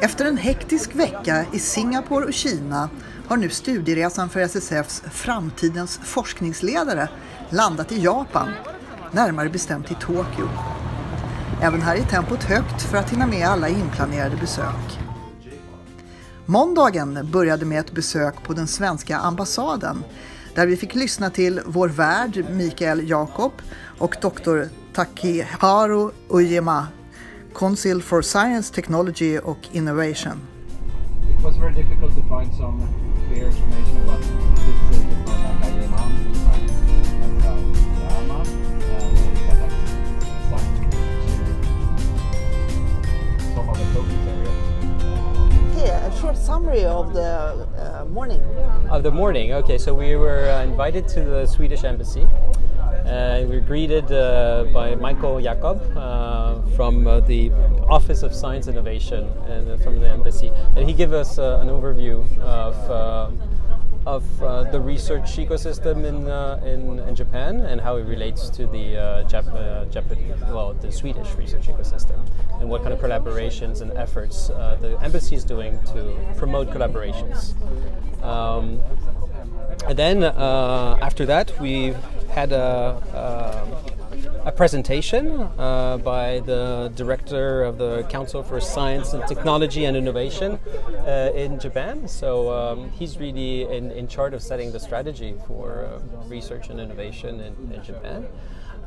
Efter en hektisk vecka i Singapore och Kina har nu studieresan för SSFs Framtidens forskningsledare landat i Japan, närmare bestämt i Tokyo. Även här är tempot högt för att hinna med alla inplanerade besök. Måndagen började med ett besök på den svenska ambassaden där vi fick lyssna till vår värd Mikael Jakob och doktor Takiharu Ujima, Council for Science, Technology och Innovation. It was very difficult to find some clear information about this uh, department by Yeman and from Yama and we got assigned to some of the focus areas. Okay, a short summary of the uh, morning. Of the morning, okay, so we were uh, invited to the Swedish embassy. Uh, we were greeted uh, by Michael Jakob uh, from uh, the Office of Science Innovation and uh, from the embassy, and he gave us uh, an overview of of the research ecosystem in, in in Japan and how it relates to the Jap- Japanese, well, the Swedish research ecosystem, and what kind of collaborations and efforts the embassy is doing to promote collaborations. Um, and then after that, we had a, a, a presentation uh, by the director of the Council for Science and Technology and Innovation uh, in Japan. So um, he's really in, in charge of setting the strategy for uh, research and innovation in, in Japan.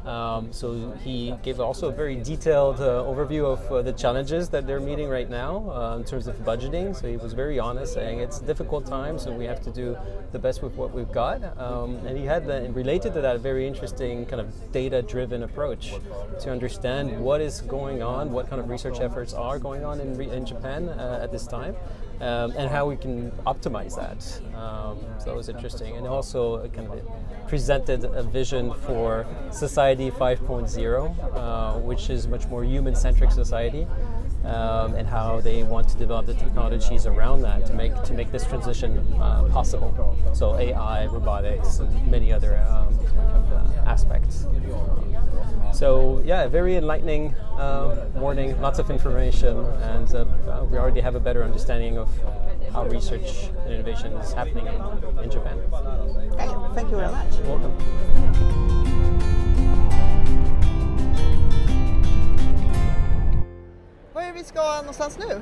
Um, so he gave also a very detailed uh, overview of uh, the challenges that they're meeting right now uh, in terms of budgeting. So he was very honest, saying it's a difficult times and we have to do the best with what we've got. Um, and he had related to that a very interesting kind of data-driven approach to understand what is going on, what kind of research efforts are going on in, in Japan uh, at this time. Um, and how we can optimize that. Um, so that was interesting. And also kind of presented a vision for Society 5.0, uh, which is much more human-centric society, um, and how they want to develop the technologies around that to make to make this transition uh, possible. So AI, robotics, and many other um, uh, aspects. So yeah, very enlightening morning. Lots of information, and uh, uh, we already have a better understanding of how research and innovation is happening in, in Japan. Thank you very much. Welcome. Vi ska någonstans nu?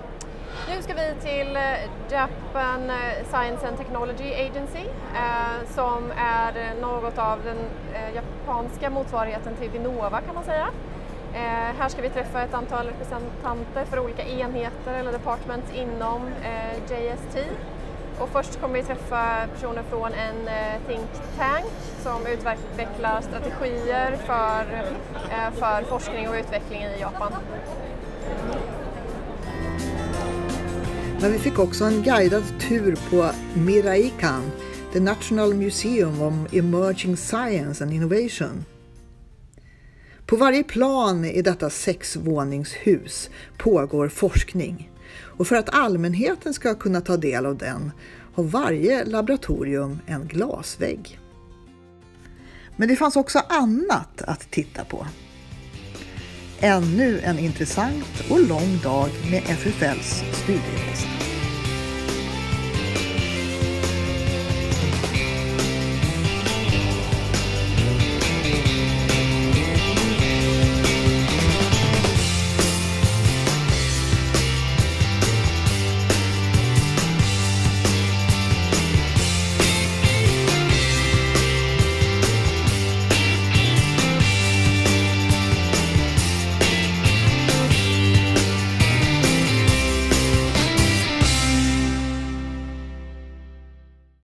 Nu ska vi till eh, Japan eh, Science and Technology Agency eh, som är något av den eh, japanska motsvarigheten till Vinnova kan man säga. Eh, här ska vi träffa ett antal representanter för olika enheter eller departments inom eh, JST. Och först kommer vi träffa personer från en think tank som utvecklar strategier för, för forskning och utveckling i Japan. Men vi fick också en guidad tur på Miraikan, the National Museum of Emerging Science and Innovation. På varje plan i detta sexvåningshus pågår forskning och för att allmänheten ska kunna ta del av den har varje laboratorium en glasvägg. Men det fanns också annat att titta på. Ännu en intressant och lång dag med FFLs studieresa.